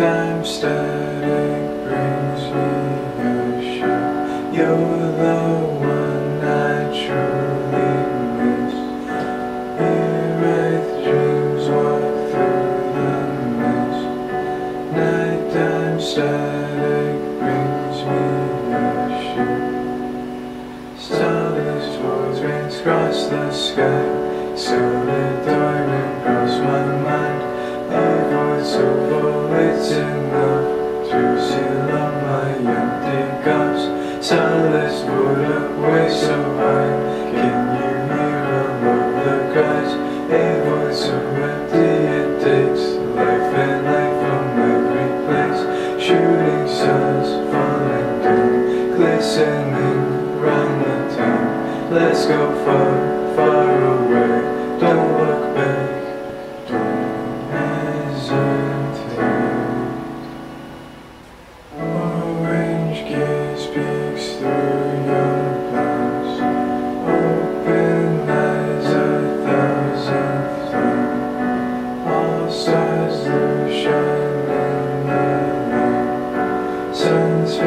time static brings me you. You're the one I truly miss. Hiraeth dreams walk through the mist. Nighttime static brings me you. Starless towards winds cross the sky. Silver diamond. Cups. Starless wood up way so high, can you hear all of the cries? A voice so empty it takes life and life from every place. Shooting stars falling down, glistening round the town. Let's go far, far 此生的美丽曾经